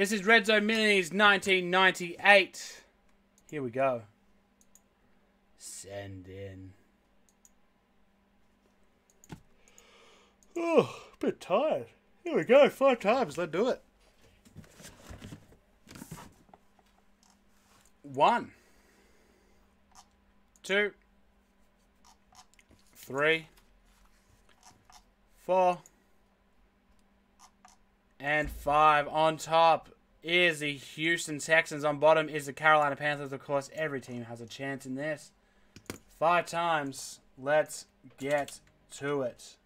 This is Red Zone Minis 1998. Here we go. Send in. Oh, a bit tired. Here we go. Five times. Let's do it. One. Two. Three. Four. And five. On top is the Houston Texans. On bottom is the Carolina Panthers. Of course, every team has a chance in this. Five times. Let's get to it.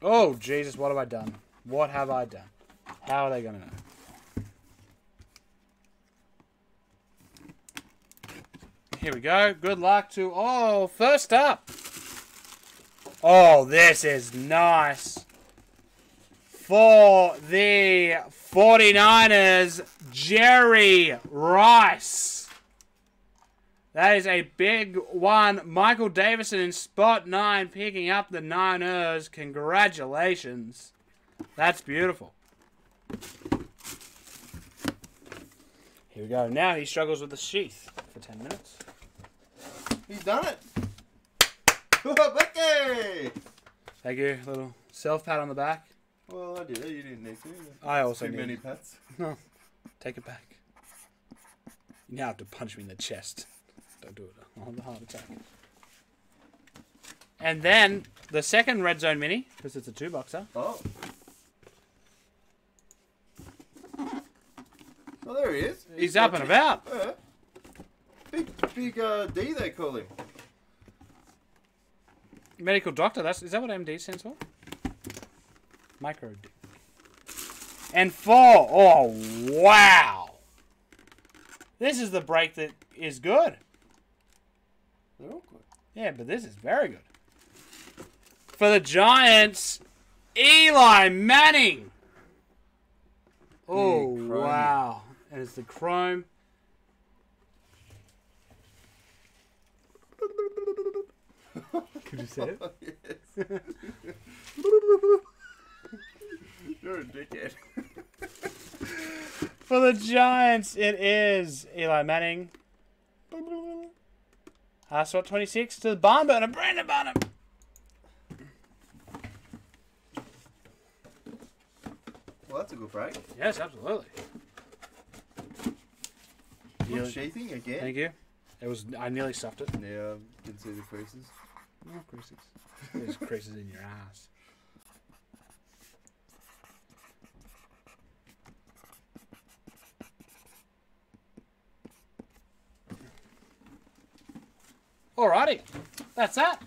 Oh, Jesus, what have I done? What have I done? How are they going to know? Here we go. Good luck to... Oh, first up. Oh, this is nice. For the 49ers, Jerry Rice. That is a big one. Michael Davison in spot nine, picking up the Niners. Congratulations. That's beautiful. Here we go. Now he struggles with the sheath for 10 minutes. He's done it. Thank you. Little self pat on the back. Well, I did it. You didn't need to. I also Too need many pets. No, take it back. You now have to punch me in the chest. Don't do it. I'll have a heart attack. And then the second red zone mini, because it's a two boxer. Oh. Oh, there he is. He's up and about. Yeah. Big, big uh, D, they call him. Medical doctor. That's is that what MD stands for? Micro And four. Oh wow! This is the break that is good. They're all good. Yeah, but this is very good. For the Giants, Eli Manning. Oh, wow. And it's the chrome. Could you say it? yes. You're a dickhead. For the Giants, it is Eli Manning. Uh, slot 26 to the barn burner, Brandon Barnum. Well, that's a good break. Yes, absolutely. Good Nearly- sheathing again. Thank you. It was I nearly stuffed it. Yeah, I can see the creases. No creases. There's creases in your ass. Alrighty. That's that.